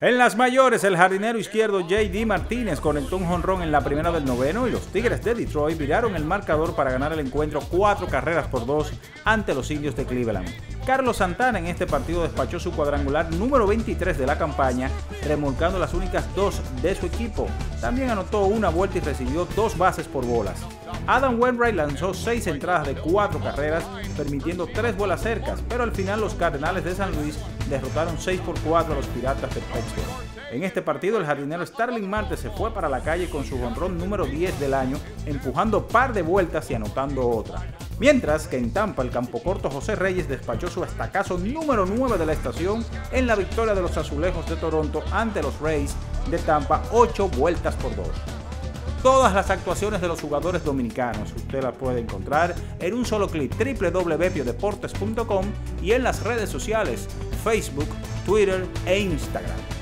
En las mayores, el jardinero izquierdo J.D. Martínez conectó un jonrón en la primera del noveno y los Tigres de Detroit viraron el marcador para ganar el encuentro cuatro carreras por dos ante los indios de Cleveland. Carlos Santana en este partido despachó su cuadrangular número 23 de la campaña, remolcando las únicas dos de su equipo. También anotó una vuelta y recibió dos bases por bolas. Adam Wainwright lanzó seis entradas de cuatro carreras, permitiendo tres bolas cercas, pero al final los Cardenales de San Luis derrotaron 6 por 4 a los Piratas de Pittsburgh. En este partido, el jardinero Starling Marte se fue para la calle con su honrón número 10 del año, empujando par de vueltas y anotando otra. Mientras que en Tampa, el campo corto José Reyes despachó su estacazo número 9 de la estación en la victoria de los Azulejos de Toronto ante los Rays de Tampa, 8 vueltas por 2. Todas las actuaciones de los jugadores dominicanos usted las puede encontrar en un solo clic www.piodeportes.com y en las redes sociales Facebook, Twitter e Instagram.